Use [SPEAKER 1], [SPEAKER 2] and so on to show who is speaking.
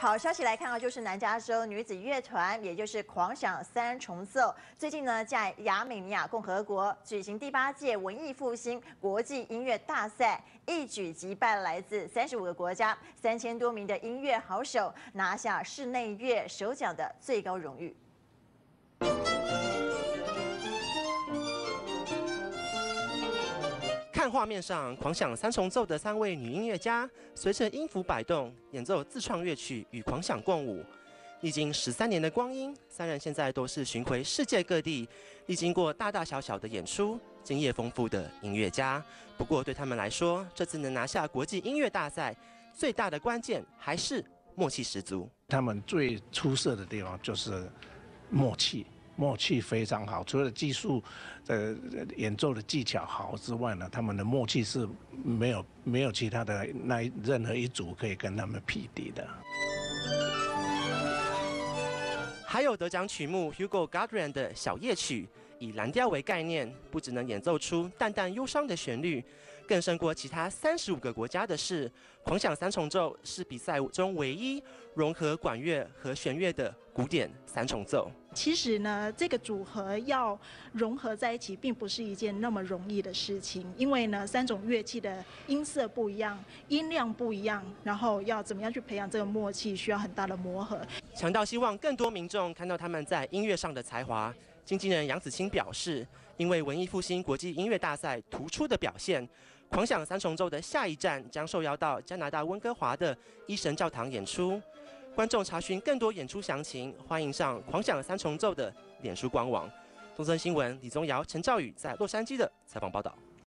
[SPEAKER 1] 好消息来看啊，就是南加州女子乐团，也就是狂想三重奏，最近呢在亚美尼亚共和国举行第八届文艺复兴国际音乐大赛，一举击败来自三十五个国家三千多名的音乐好手，拿下室内乐首奖的最高荣誉。
[SPEAKER 2] 看画面上狂想三重奏的三位女音乐家，随着音符摆动，演奏自创乐曲与狂想共舞。历经十三年的光阴，三人现在都是巡回世界各地，历经过大大小小的演出，经验丰富的音乐家。不过对他们来说，这次能拿下国际音乐大赛，最大的关键还是默契十足。
[SPEAKER 3] 他们最出色的地方就是默契。默契非常好，除了技术的演奏的技巧好之外呢，他们的默契是没有没有其他的那任何一组可以跟他们匹敌的。
[SPEAKER 2] 还有得奖曲目 Hugo Gardner 的小夜曲，以蓝调为概念，不只能演奏出淡淡忧伤的旋律，更胜过其他三十五个国家的是，狂想三重奏是比赛中唯一融合管乐和弦乐的古典三重奏。
[SPEAKER 4] 其实呢，这个组合要融合在一起，并不是一件那么容易的事情，因为呢，三种乐器的音色不一样，音量不一样，然后要怎么样去培养这个默契，需要很大的磨合。
[SPEAKER 2] 强调希望更多民众看到他们在音乐上的才华。经纪人杨子清表示，因为文艺复兴国际音乐大赛突出的表现，狂想三重奏的下一站将受邀到加拿大温哥华的一神教堂演出。观众查询更多演出详情，欢迎上狂想三重奏的脸书官网。东森新闻李宗尧、陈兆宇在洛杉矶的采访报道。